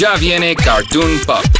Ya viene Cartoon Pop.